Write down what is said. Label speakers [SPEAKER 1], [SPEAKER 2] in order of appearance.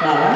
[SPEAKER 1] Now,